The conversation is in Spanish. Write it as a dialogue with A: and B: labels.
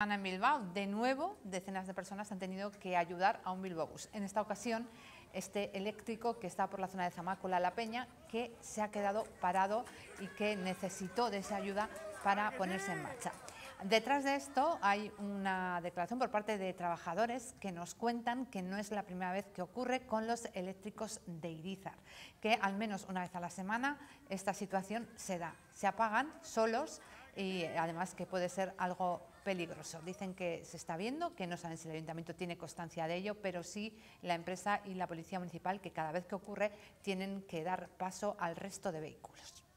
A: En Bilbao, de nuevo, decenas de personas han tenido que ayudar a un Bilbobus. En esta ocasión, este eléctrico que está por la zona de Zamácola La Peña, que se ha quedado parado y que necesitó de esa ayuda para ponerse en marcha. Detrás de esto hay una declaración por parte de trabajadores que nos cuentan que no es la primera vez que ocurre con los eléctricos de Irizar, que al menos una vez a la semana esta situación se da. Se apagan solos y además que puede ser algo peligroso. Dicen que se está viendo, que no saben si el ayuntamiento tiene constancia de ello, pero sí la empresa y la policía municipal que cada vez que ocurre tienen que dar paso al resto de vehículos.